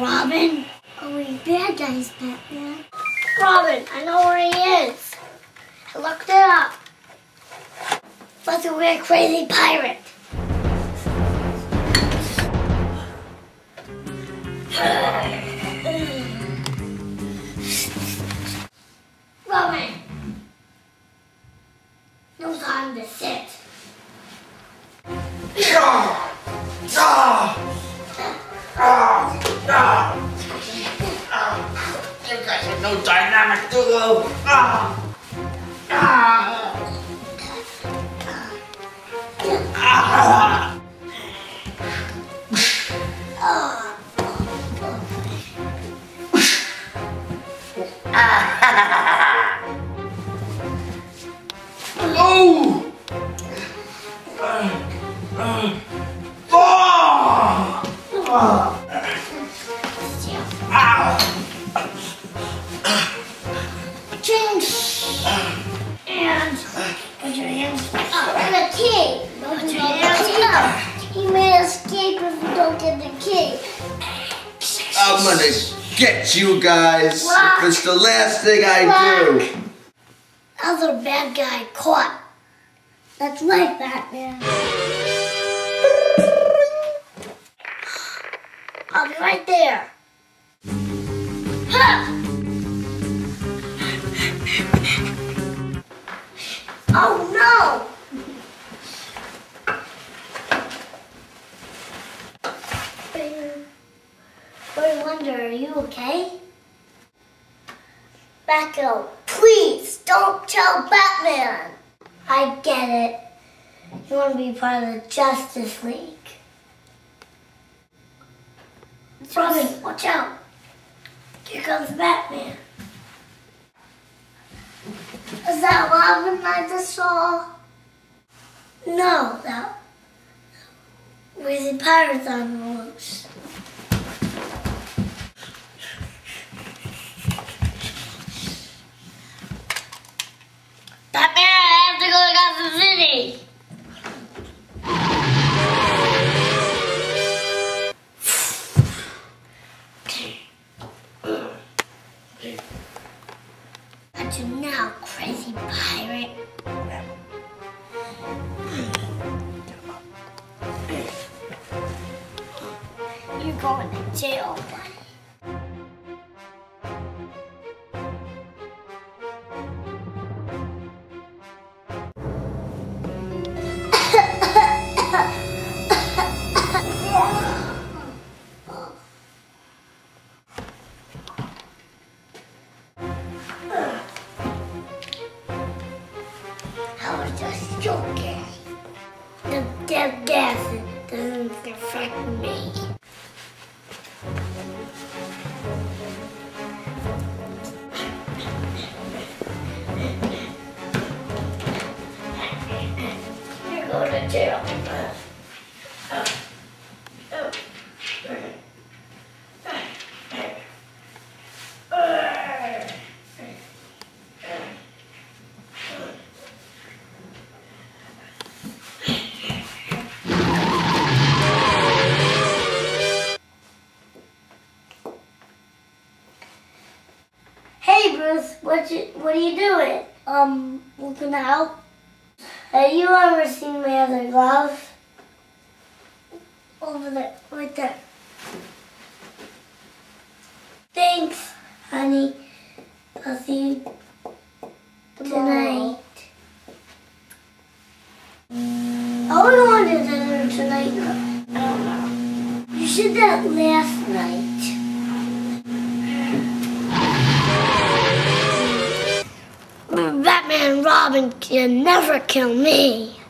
Robin? Oh, he's bad guys, Batman. Robin, I know where he is. I looked it up. But a weird, crazy pirate. Robin, no time to sit. Yeah! Ah! Dynamic duo. Ah! Ah! Ah! Oh! Get the key. I'm gonna get you guys. It's the last thing I do. Other bad guy caught. That's right, Batman. I'll be right there. Ha! Batgirl, please don't tell Batman. I get it. You want to be part of the Justice League. Robin, watch out. Here comes Batman. Is that Robin I just saw? No, that was the pirates on the loose. Jail. Hey Bruce, what you what are you doing? Um, looking out. Have you ever seen my other glove? Over there, right there. Thanks, honey. I'll see you tonight. Are we going to dinner tonight? I don't know. You said that last night. Robin can never kill me.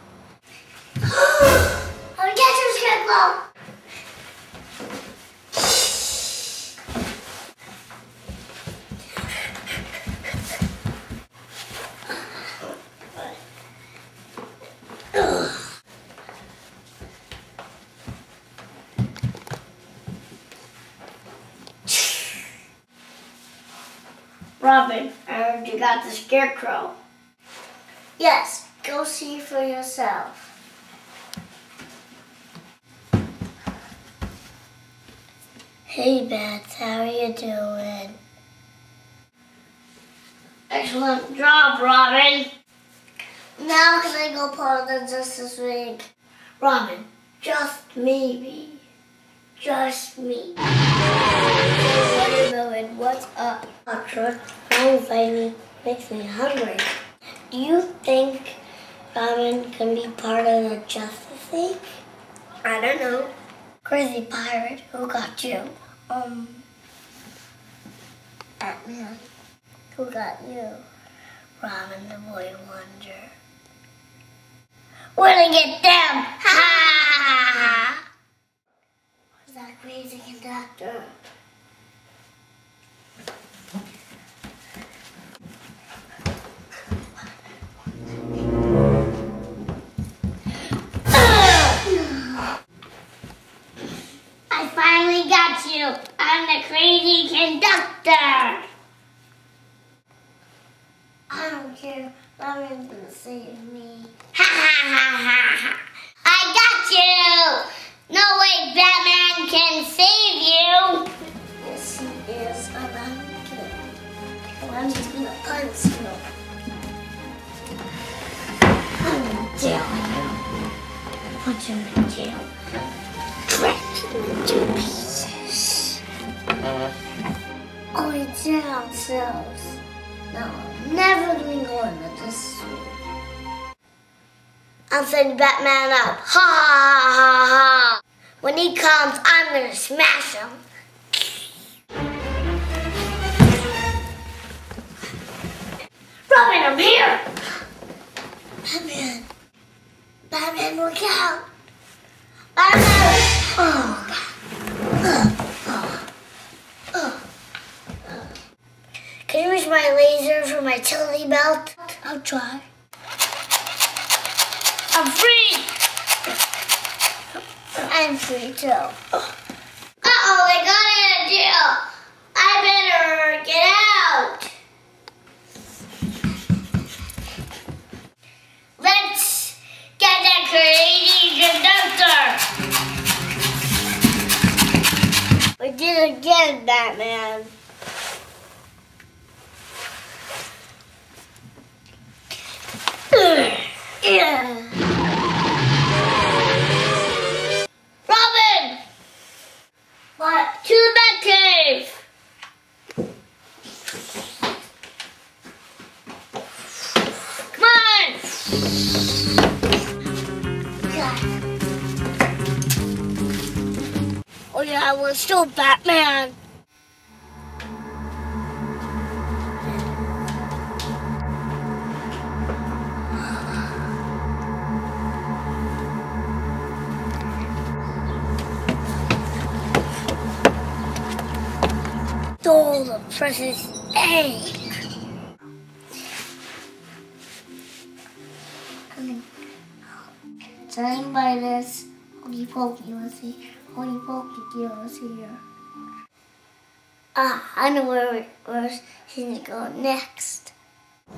I'll get you, Scarecrow. Robin, I heard you got the scarecrow. Yes, go see for yourself. Hey, Beth, how are you doing? Excellent job, Robin. Now can I go part of the Justice League? Robin, just maybe. Just me. Watermelon, what's up? Ultra, sounds like makes me hungry. Do you think Robin can be part of the Justice League? I don't know. Crazy pirate, who got you? Um, Batman. Who got you? Robin the Boy Wonder. We're gonna get them! Ha don't save me. Ha ha ha ha ha! I got you! No way Batman can save you! Yes, he is. I'm just gonna punch you. I'm gonna jail him. Punch him in jail. Crack him into pieces. Only jail cells. No, I'm never gonna go this suit. I'm sending Batman up. Ha ha ha ha! When he comes, I'm gonna smash him. Robin, I'm here! Batman. Batman, look out! Batman! Oh, you use my laser for my utility belt? I'll try. I'm free! I'm free too. Uh-oh, they got in a jail. I better get out. Let's get that crazy conductor. We did it again, Batman. Robin! What? To the Batcave! Come on! Oh yeah, I was still Batman. Precious egg. Trying by this, Hokey Pokey here. Hokey Pokey was here. Ah, I know where, where she's gonna go next.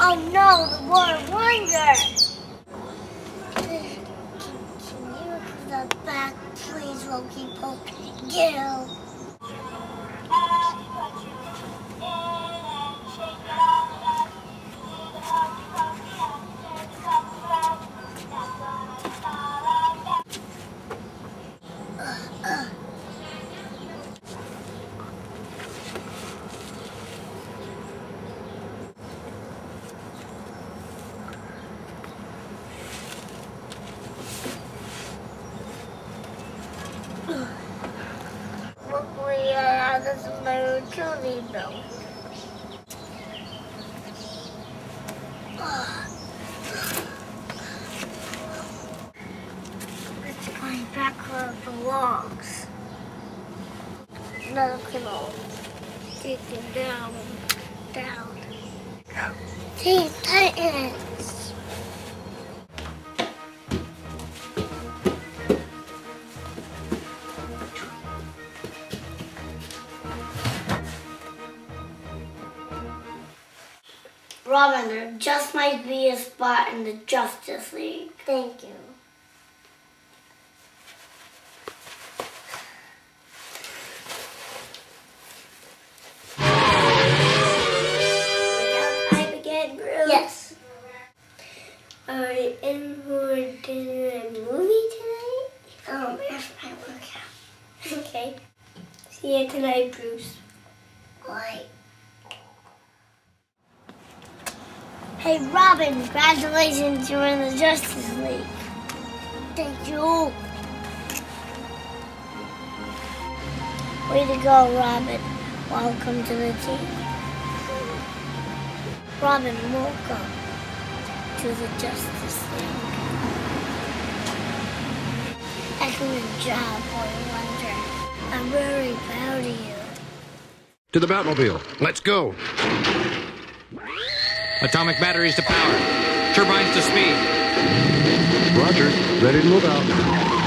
oh no, the water wonder! Can you the back, please, Hokey Pokey? My utility belt. It's going back where it belongs. Now come on. Take it down, down. Teen Titans. Robin, just might be a spot in the Justice League. Thank you. Yes. Are you in for dinner and movie tonight? Um, after my workout. okay. See you tonight, Bruce. Bye. Hey, Robin, congratulations, you're in the Justice League. Thank you. Way to go, Robin. Welcome to the team. Robin, welcome to the Justice League. Excellent job, Boy Wonder. I'm very proud of you. To the Batmobile. Let's go. Atomic batteries to power. Turbines to speed. Roger. Ready to move out.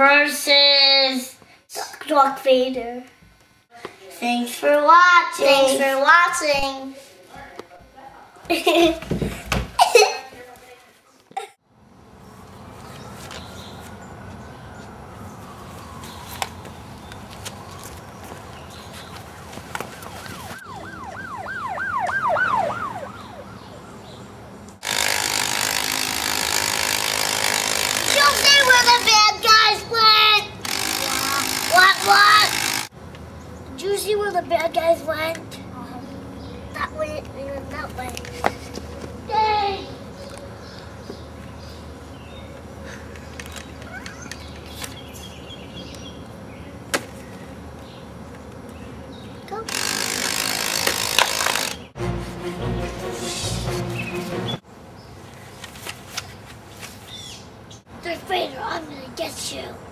Versus Dark Vader. Thanks for watching. Thanks for watching. You see where the bad guys went? What? Did you see where the bad guys went? Uh-huh. That way, they went that way. Yay! Darth Vader, I'm gonna get you.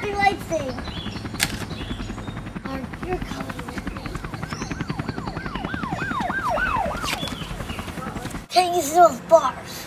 The lightsaber. Or you're coming with me. Taking those bars.